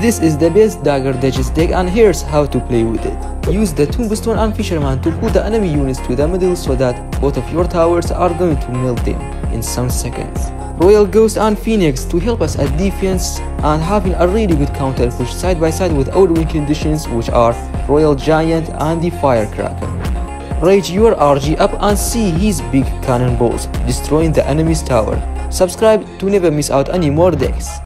This is the best Dagger Duchess deck and here's how to play with it. Use the Tombstone and Fisherman to put the enemy units to the middle so that both of your towers are going to melt them in some seconds. Royal Ghost and Phoenix to help us at defense and having a really good counter push side by side with our win conditions which are Royal Giant and the Firecracker. Rage your RG up and see his big cannonballs destroying the enemy's tower. Subscribe to never miss out any more decks.